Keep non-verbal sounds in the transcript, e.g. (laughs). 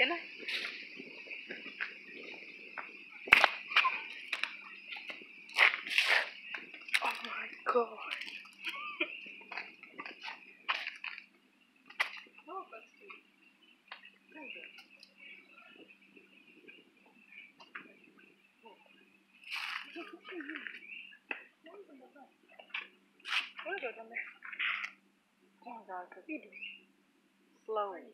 Can I? Oh my god. (laughs) Oh, that's good. There oh. (laughs) oh, slowly.